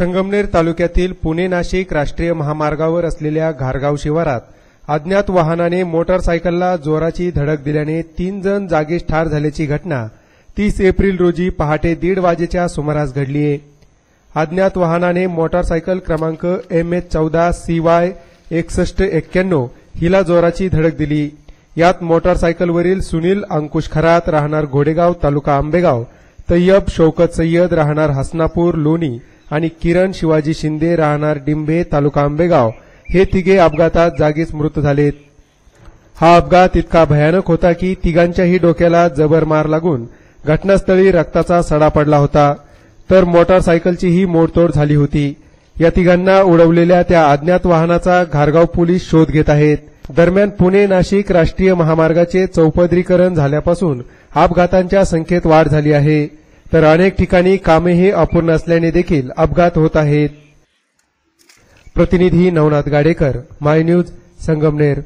संगमनेर तालुक्यातील पुणे नाशिक राष्ट्रीय महामार्गावर असलेल्या घारगाव शिवारात अज्ञात वाहनाने मोटारसायकलला जोराची धडक दिल्याने तीन जण जागीच ठार झाल्याची घटना तीस एप्रिल रोजी पहाटे दीड वाजेच्या सुमारास घडली आहे. अज्ञात वाहनाने मोटारसायकल क्रमांक एम एच चौदा सी वाय एकसष्ट एक्क्याण्णव हिला जोराची धडक दिली. यात मोटारसायकलवरील सुनील अंकुश खरात राहणार घोडेगाव तालुका आंबेगाव तय्यब शौकत सय्यद राहणार हसनापूर लोणी आणि किरण शिवाजी शिंदे राहणार डिंभे तालुका आंबेगाव. हे तिघे अपघातात जागीच मृत झालेत. हा अपघात इतका भयानक होता की तिघांच्याही डोक्याला जबर मार लागून घटनास्थळी रक्ताचा सडा पडला होता. तर मोटारसायकलचीही मोडतोड झाली होती. या तिघांना उडवलेल्या त्या अज्ञात वाहनाचा घारगाव पोलीस शोध घेत आहेत. दरम्यान पुणे नाशिक राष्ट्रीय महामार्गाचे चौपदरीकरण झाल्यापासून अपघातांच्या संख्येत वाढ झाली आहे. तर अनेक ठिकाणी कामेही अपूर्ण असल्याने देखील अपघात होत आहेत. प्रतिनिधी नवनाथ गाडेकर माय न्यूज संगमनेर.